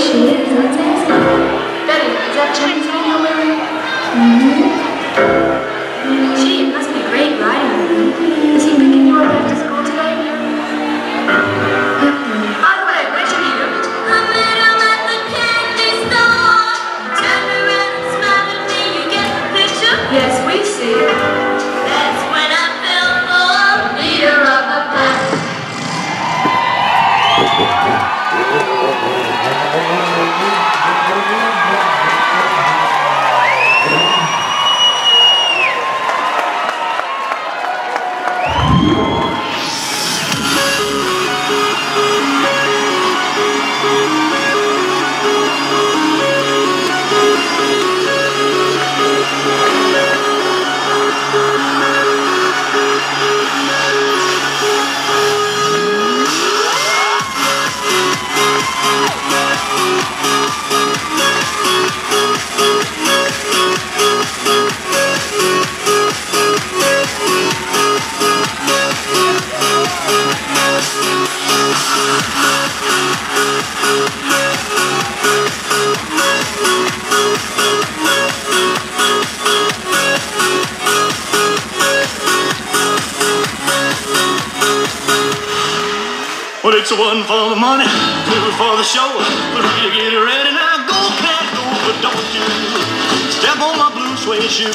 she is. Mm-hmm. Gee, it must be great riding. It's one for the money, two for the show, three to get ready. Now go, cat, go, but don't you step on my blue suede shoe.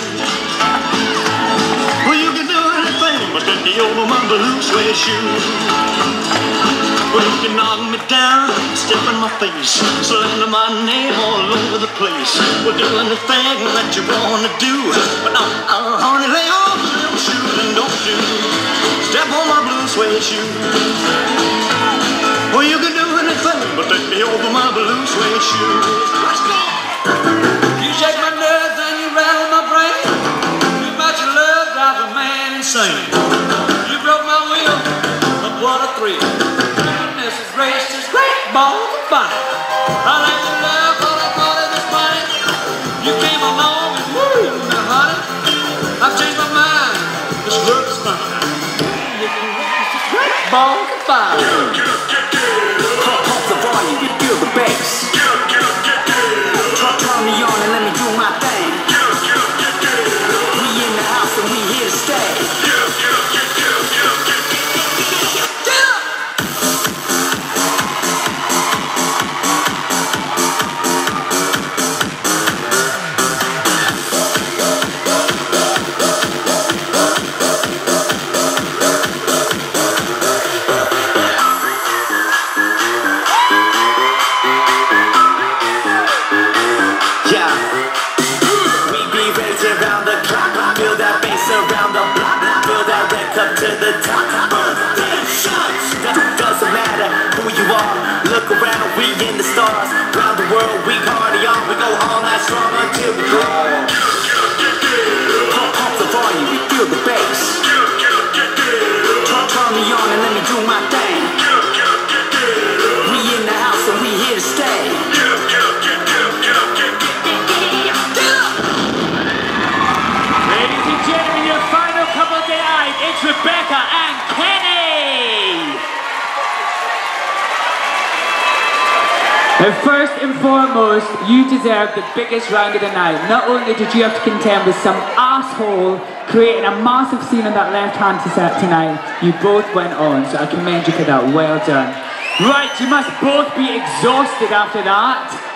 Well, you can do anything but take me over my blue suede shoe. Well, you can knock me down, step in my face, slander my name all over the place. Well, do anything that you wanna do, but uh, uh, honey, lay off them shoes and don't you step on my blue suede shoe. Take me over my blue suede shoes. Let's go! You shake my nerves and you rattle my brain. Too much love drives a man insane. You broke my will, but what a thrill. Goodness is gracious, great balls of fun. I I thought. You came along and now honey, I've changed my mind. This fun. Great of fun. Bass. To the top. Uh, damn shots. Doesn't matter who you are. Look around, we in the stars. Round the world, we party on. We go all night strong until we go. Pump, pump the volume, we feel the bass. And first and foremost, you deserve the biggest round of the night. Not only did you have to contend with some asshole creating a massive scene on that left-hand to set tonight, you both went on, so I commend you for that. Well done. Right, you must both be exhausted after that.